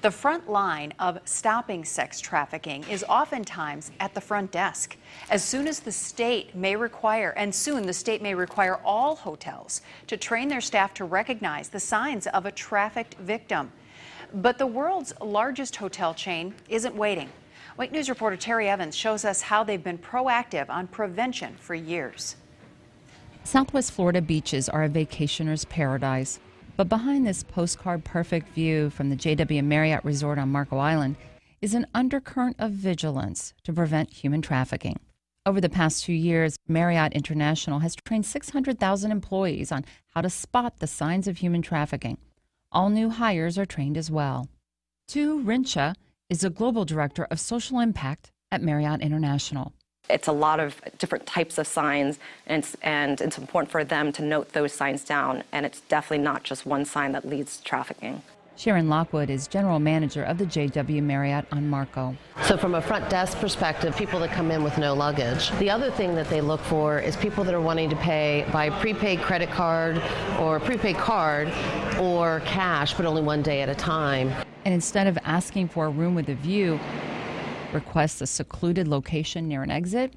The front line of stopping sex trafficking is oftentimes at the front desk. As soon as the state may require, and soon the state may require all hotels to train their staff to recognize the signs of a trafficked victim. But the world's largest hotel chain isn't waiting. WINK News reporter Terry Evans shows us how they've been proactive on prevention for years. Southwest Florida beaches are a vacationer's paradise. But behind this postcard perfect view from the JW Marriott Resort on Marco Island is an undercurrent of vigilance to prevent human trafficking. Over the past two years, Marriott International has trained 600,000 employees on how to spot the signs of human trafficking. All new hires are trained as well. Tu Rincha is a global director of social impact at Marriott International it's a lot of different types of signs, and it's, and it's important for them to note those signs down. And it's definitely not just one sign that leads to trafficking. Sharon Lockwood is general manager of the JW Marriott on Marco. So, from a front desk perspective, people that come in with no luggage. The other thing that they look for is people that are wanting to pay by prepaid credit card or prepaid card or cash, but only one day at a time. And instead of asking for a room with a view, requests a secluded location near an exit,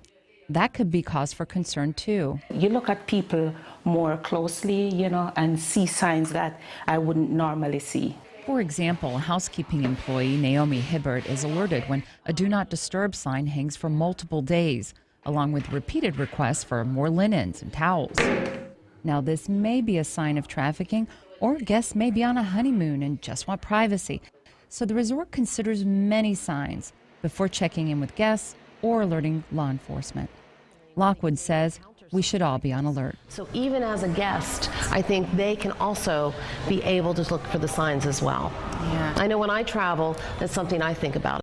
that could be cause for concern too. You look at people more closely, you know, and see signs that I wouldn't normally see. For example, housekeeping employee, Naomi Hibbert, is alerted when a do not disturb sign hangs for multiple days, along with repeated requests for more linens and towels. Now, this may be a sign of trafficking, or guests may be on a honeymoon and just want privacy. So the resort considers many signs before checking in with guests or alerting law enforcement. Lockwood says we should all be on alert. So, even as a guest, I think they can also be able to look for the signs as well. Yeah. I know when I travel, that's something I think about.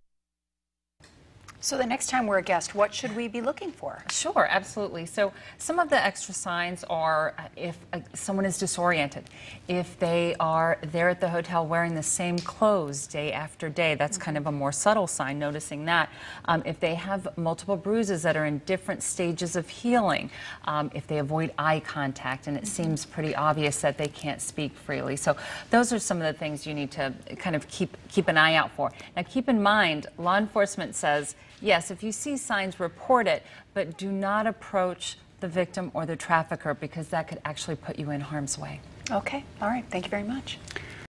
So the next time we're a guest, what should we be looking for? Sure, absolutely. So some of the extra signs are uh, if uh, someone is disoriented, if they are there at the hotel wearing the same clothes day after day, that's kind of a more subtle sign, noticing that. Um, if they have multiple bruises that are in different stages of healing, um, if they avoid eye contact and it mm -hmm. seems pretty obvious that they can't speak freely. So those are some of the things you need to kind of keep, keep an eye out for. Now keep in mind, law enforcement says yes, if you see signs, report it, but do not approach the victim or the trafficker because that could actually put you in harm's way. Okay, all right, thank you very much.